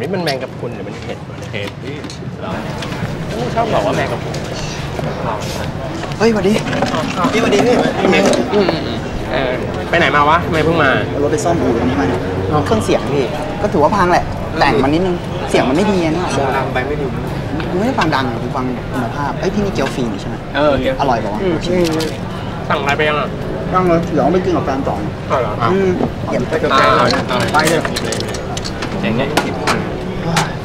นี่มันแมงกะพรุนหรือมันเห็ดวะเห็ดพี่เหรอชอบบอกว่าแมงกะพรุนเฮ้ยสวัสดีพี่สวัสดีพี่พี่แมงอืมอืมอืมเออไปไหนมาวะทำไมเพิ่งมาเอารถไปซ่อมอู่ตรงนี้มาเนี่ยเอาเครื่องเสียงพี่ก็ถือว่าพังแหละ แต่งมันนิดนึงเสียงมันไม่ดีอะเนี่ยดังไปไม่ดีกูไม่ได้ฟังดังกูฟังคุณภาพเอ้ยพี่มีเกี๊ยวฟรีนี่ใช่ไหมเออเดี๋ยวอร่อยป่าวะอืมอืมสั่งอะไรไปยังอะยังเลยเดี๋ยวเอาไปกินกับแฟนต่ออ๋อเหรออะอืมเก็บไปกับแฟนหน่อยไปเลย อย่างเงี้ยสิบพัน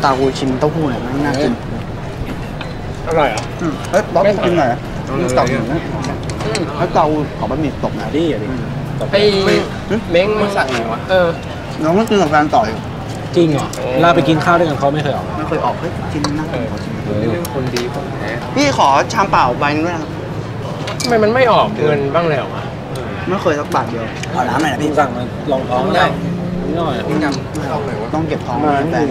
ตากูชิมเต้าหู้หน่อยมันน่ากินอร่อยเหรออืมเฮ้ยบ๊อบกินหน่อยนะเอาเลยตบหน่อยนะอืมเฮ้ยเตาขอบะหมี่ตบหน่อยดีอะดิไอ้เม้งมึงสั่งไหนวะเออน้องก็กินกับแฟนต่ออีกจริงเหรอเราไปกินข้าวด้วยกันเขาไม่เคยออกไม่เคยออกเฮ้ยกินน่ากินขอชิมนี่เรื่องคนดีคนแท้พี่ขอชามเปล่าใบนึงด้วยนะครับทำไมมันไม่ออกเงินบ้างเลยเหรอวะไม่เคยสักบาทเดียวขอน้ำหน่อยนะพี่พี่สั่งมาลองท้องได้ นิดหน่อยพี่จำต้องไหนวะต้องเก็บท้องมาแฟน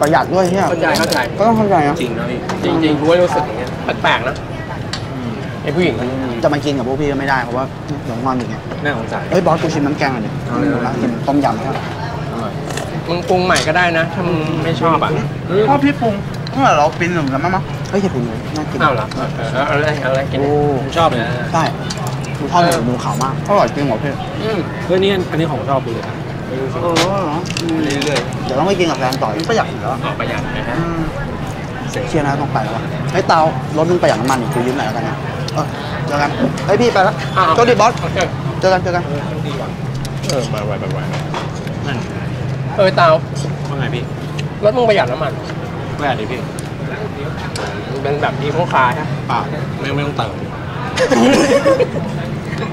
ประหยัดด้วยเนี่ยเข้าใจเข้าใจก็ต้องเข้าใจนะจริงนะพี่จริงจริงๆกูก็รู้สึกอย่างเงี้ยแปลกๆนะไอ้ผู้หญิงคนนี้จะมากินกับพวกพี่ก็ไม่ได้เพราะว่าเดี๋ยวงอนอีกไงน่าสงสาร เฮ้ยบอสกูชิมน้ำแกงหน่อยดิร้านกินต้มยำใช่ไหมมึงปรุงใหม่ก็ได้นะ ถ้ามึงไม่ชอบอะชอบพี่ปรุงเมื่อเราปิ้นหนึ่งกันมั้งมั้งเฮ้ยเห็ดหูหนูน่ากินเอาเหรอเออเออเอาอะไรเอาอะไรกินโอ้ผมชอบเลยนะใช่กูชอบเห็ดหูหนูขาวมากอร่อยจริงเหรอพี่อืมเฮ้ยนี่อันนี้ของชอบกูเลยนะ เออเหรออืมเรื่อยเดี๋ยวต้องไปกินกับแฟนต่อประหยัดอยู่แล้วๆออกประหยัดนะฮะอืมเชียร์นะต้องไปแล้วว่ะเฮ้ยเตารถมึงประหยัดน้ำมันอีกกูยืมหน่อยแล้วกันนะเออเจอกันเฮ้ยพี่ไปแล้วอ้าวโชคดีบอสโอเคเจอกันเจอกัน เออมาไวไปไวนั่นเออเตาว่าไงพี่รถมึงประหยัดน้ำมันไม่อ่านดิพี่มันเป็นแบบอีโคคาร์ใช่ไหมเปล่าไม่ไม่ต้องเติม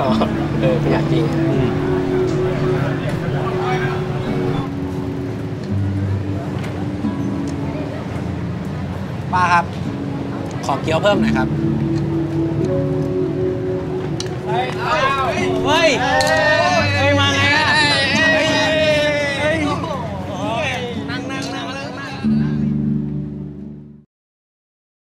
อ๋อเออประหยัดจริง ป้าครับ ขอเกี๊ยวเพิ่มหน่อยครับ เฮ้ย